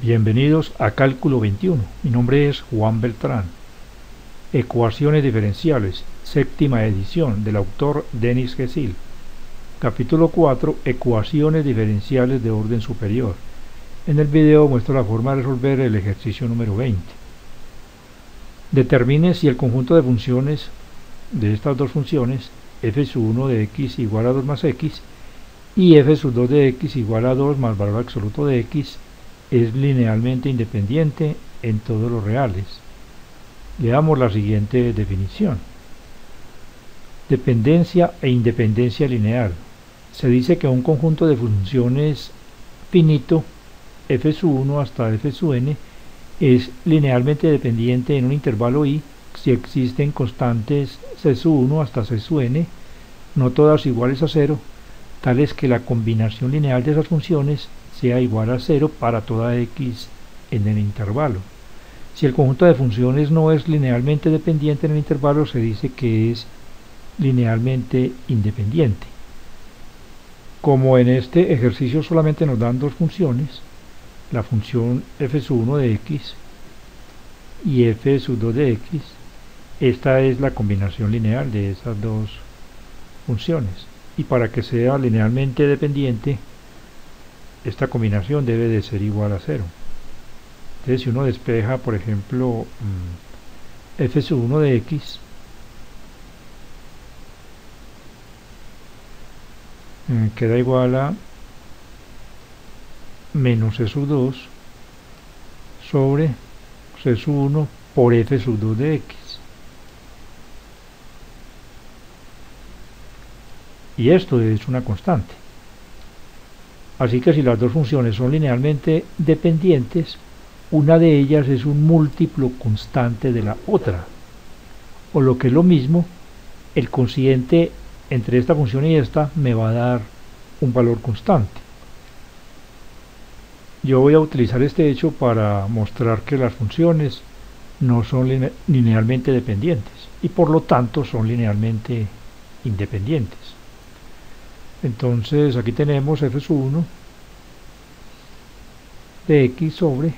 Bienvenidos a Cálculo 21. Mi nombre es Juan Beltrán. Ecuaciones diferenciales, séptima edición del autor Denis Gesil. Capítulo 4. Ecuaciones diferenciales de orden superior. En el video muestro la forma de resolver el ejercicio número 20. Determine si el conjunto de funciones de estas dos funciones f sub 1 de x igual a 2 más x y f sub 2 de x igual a 2 más valor absoluto de x es linealmente independiente en todos los reales. Le damos la siguiente definición. Dependencia e independencia lineal. Se dice que un conjunto de funciones finito f sub 1 hasta f sub n es linealmente dependiente en un intervalo i si existen constantes c sub 1 hasta c sub n, no todas iguales a 0, tales que la combinación lineal de esas funciones sea igual a 0 para toda x en el intervalo. Si el conjunto de funciones no es linealmente dependiente en el intervalo, se dice que es linealmente independiente. Como en este ejercicio solamente nos dan dos funciones, la función f sub 1 de x y f sub 2 de x, esta es la combinación lineal de esas dos funciones. Y para que sea linealmente dependiente, esta combinación debe de ser igual a 0. Entonces si uno despeja, por ejemplo, mm, f sub 1 de x, eh, queda igual a menos c sub 2 sobre c sub 1 por f sub 2 de x. Y esto es una constante. Así que si las dos funciones son linealmente dependientes, una de ellas es un múltiplo constante de la otra. O lo que es lo mismo, el cociente entre esta función y esta me va a dar un valor constante. Yo voy a utilizar este hecho para mostrar que las funciones no son linealmente dependientes y por lo tanto son linealmente independientes. Entonces aquí tenemos f sub 1 de x sobre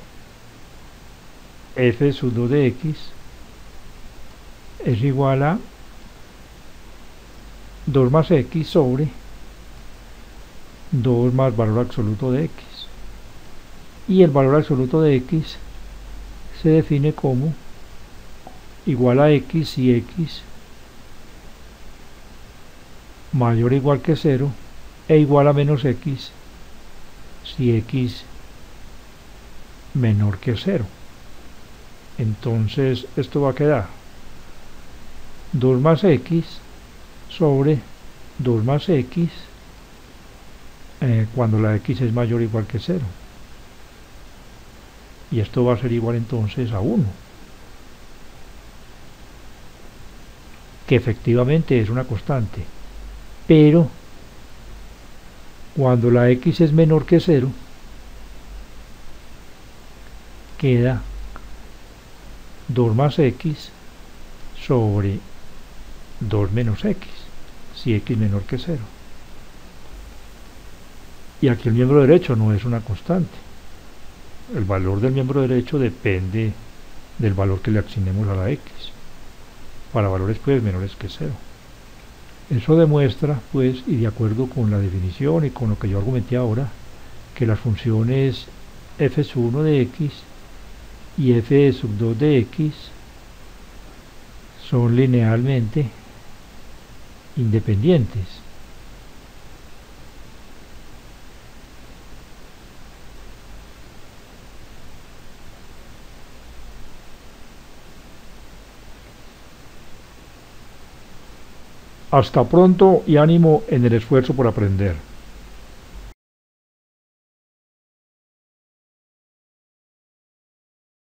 f sub 2 de x es igual a 2 más x sobre 2 más valor absoluto de x. Y el valor absoluto de x se define como igual a x y x mayor o igual que 0 e igual a menos x si x menor que 0. Entonces esto va a quedar 2 más x sobre 2 más x eh, cuando la x es mayor o igual que 0. Y esto va a ser igual entonces a 1. Que efectivamente es una constante pero cuando la x es menor que 0 queda 2 más x sobre 2 menos x si x menor que 0 y aquí el miembro derecho no es una constante. El valor del miembro derecho depende del valor que le asignemos a la x. Para valores pues menores que 0 eso demuestra, pues, y de acuerdo con la definición y con lo que yo argumenté ahora, que las funciones f sub 1 de x y f sub 2 de x son linealmente independientes. Hasta pronto y ánimo en el esfuerzo por aprender.